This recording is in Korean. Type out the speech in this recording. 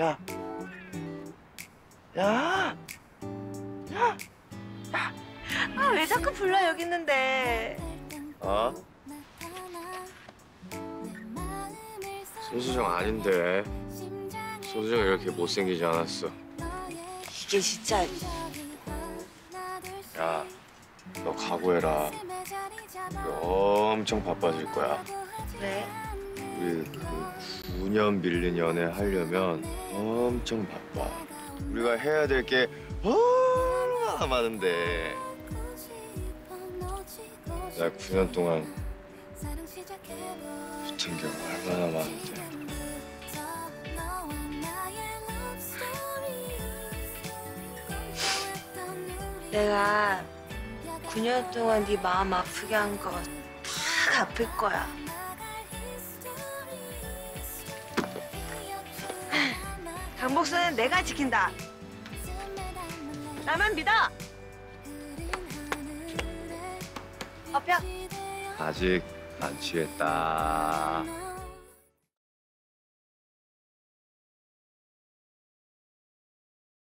야. 야. 야. 아 왜 자꾸 불러 여기 있는데? 어? 소수정 아닌데. 소수정 이렇게 못생기지 않았어. 이게 진짜 야, 너 각오해라. 너 엄청 바빠질 거야. 왜? 우리 그 9년 밀린 연애 하려면 엄청 바빠. 우리가 해야 될 게 얼마나 많은데. 나 9년 동안 붙은 게 얼마나 많은데. 내가 9년 동안 네 마음 아프게 한 거 다 갚을 거야. 강복선은 내가 지킨다. 나만 믿어. 어평. 아직 안 취했다.